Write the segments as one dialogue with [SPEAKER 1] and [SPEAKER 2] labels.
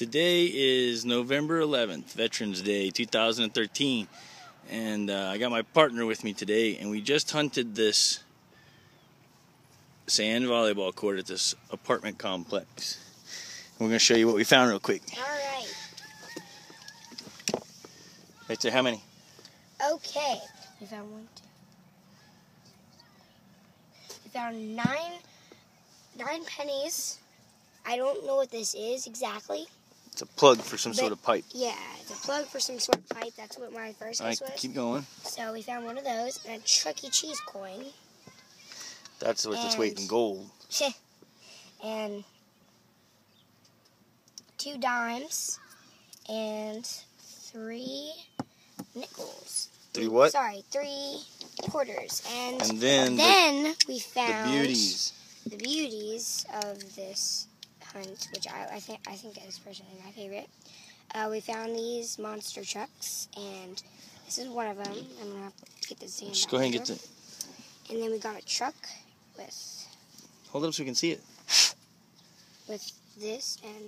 [SPEAKER 1] Today is November 11th, Veterans Day 2013, and uh, I got my partner with me today, and we just hunted this sand volleyball court at this apartment complex. we're going to show you what we found real quick.
[SPEAKER 2] All right.
[SPEAKER 1] Right there, how many?
[SPEAKER 2] Okay. We found one, two. We found nine, nine pennies. I don't know what this is exactly.
[SPEAKER 1] It's a plug for some
[SPEAKER 2] But-
[SPEAKER 1] sort of pipe.
[SPEAKER 2] Yeah, it's a plug for some sort of pipe. That's what my first
[SPEAKER 1] All right,
[SPEAKER 2] guess was.
[SPEAKER 1] keep going.
[SPEAKER 2] So we found one of those and a Chuck E. Cheese coin.
[SPEAKER 1] That's worth its weight in gold.
[SPEAKER 2] and two dimes and three nickels.
[SPEAKER 1] Three what?
[SPEAKER 2] Sorry, three quarters. And,
[SPEAKER 1] And then the-
[SPEAKER 2] then we
[SPEAKER 1] The beauties.
[SPEAKER 2] the beauties of this hunt, which I, I think I think is personally my favorite. Uh, we found these monster trucks, and this is one of them. I'm gonna have to get this sand
[SPEAKER 1] Just go ahead and get the.
[SPEAKER 2] And then we got a truck with
[SPEAKER 1] Hold it up so we can see it.
[SPEAKER 2] with this and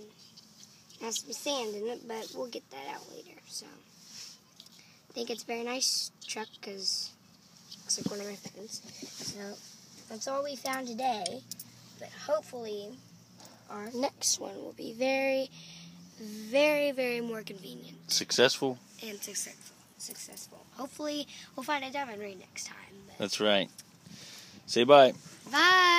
[SPEAKER 2] has some sand in it, but we'll get that out later. So I think it's a very nice truck because looks like one of my friends. So that's all we found today, but hopefully our next one will be very, very, very more convenient
[SPEAKER 1] Successful?
[SPEAKER 2] and successful. Successful. Hopefully we'll find a diamond ring next time.
[SPEAKER 1] That's right. Say bye.
[SPEAKER 2] bye.